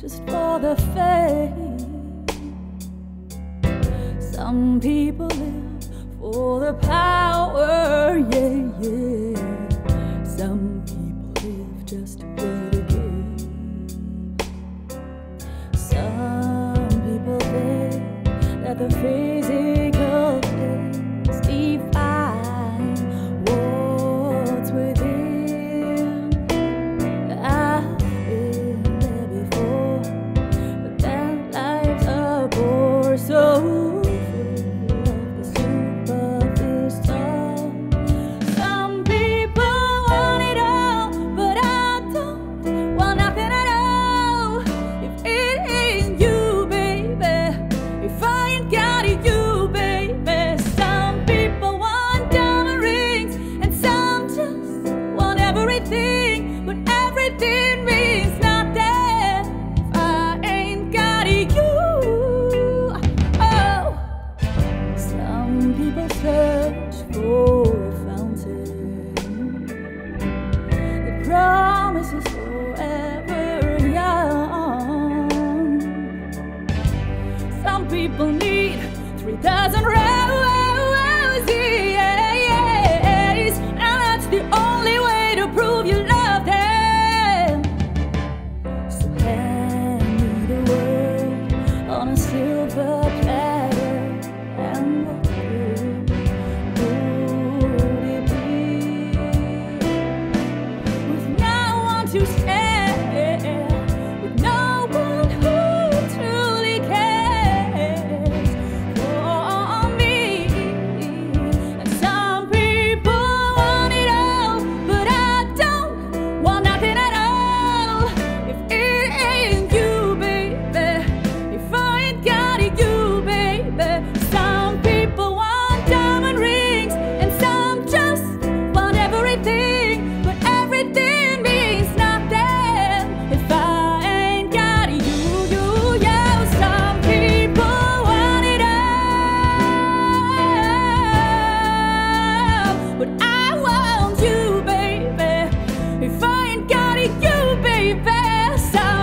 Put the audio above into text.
just for the fame. Some people live for the power, yeah, yeah. Some people live just to play the game. Some people think that the fame. people need three thousand. you, baby. So